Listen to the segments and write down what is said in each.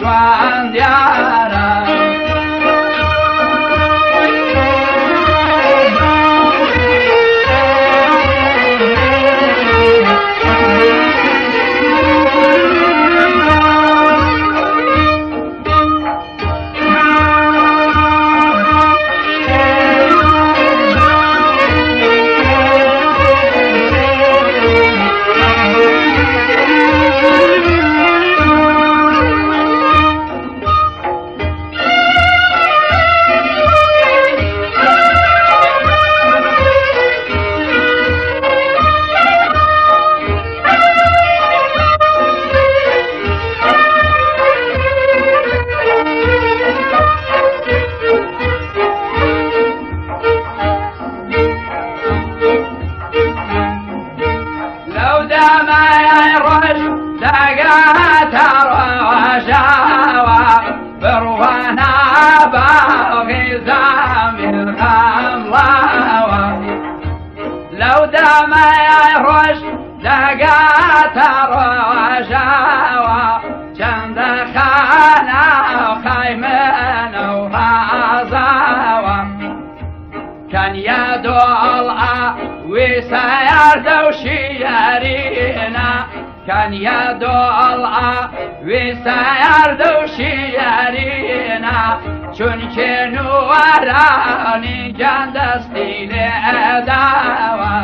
Joan de Ara. ئەمە ڕۆژ دەگاتە ڕۆژەوە چەندە خانە قایمەنە و ڕازەوە کەنیە دۆڵە ویسەیاردە و شیەرینە کەنیە دۆڵە ویسەیاردە و شیەرینە چونکە نووەرانی گەندەستی لێداوە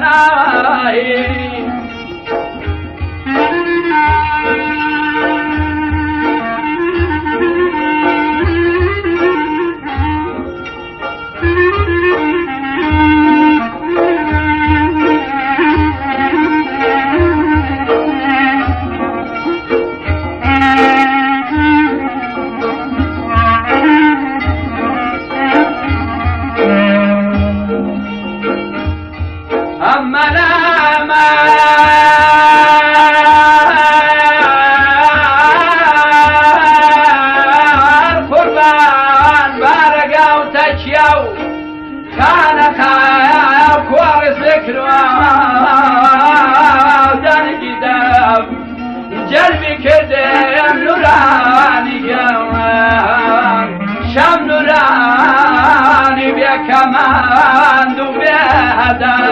बनाए فکر را درگیدم جلبی کردم گم شم نورانی بیا دو و بیا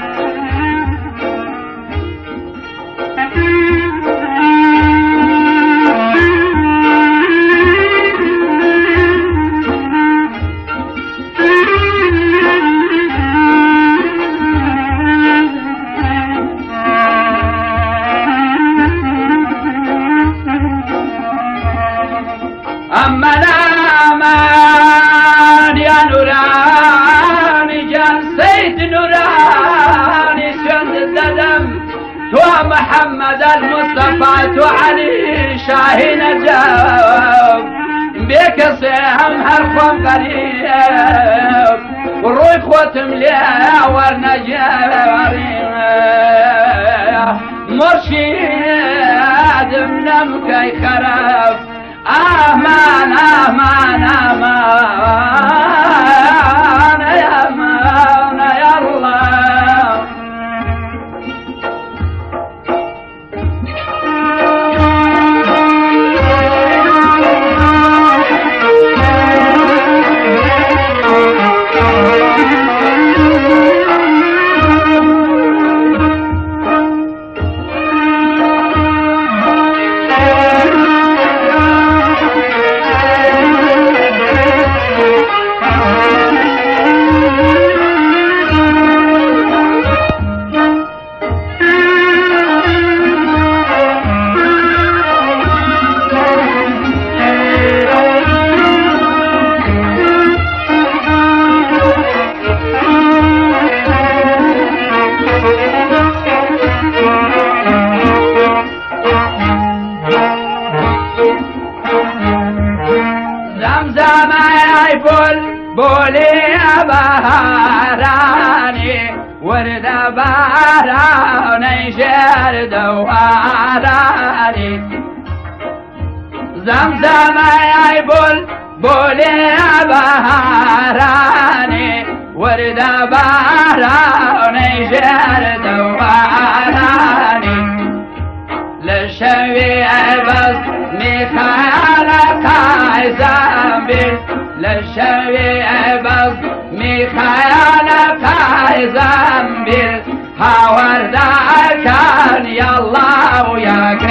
عجب بێکەسێ هەم هەر خۆم قەریب ڕۆی خۆتم لێ وەرنەگەڕیم مرشیدم نەمکەی خەرب ئامان ئامان ئامان بول بولي بهاراني ورد بهاراني شرد وهاراني زمزم يا بول بولي بهاراني ورد بهاراني شرد وهاراني لشوي بس ميخالك عزامي لشوی باز میخیال تایزم بیر هاورده کن یالله و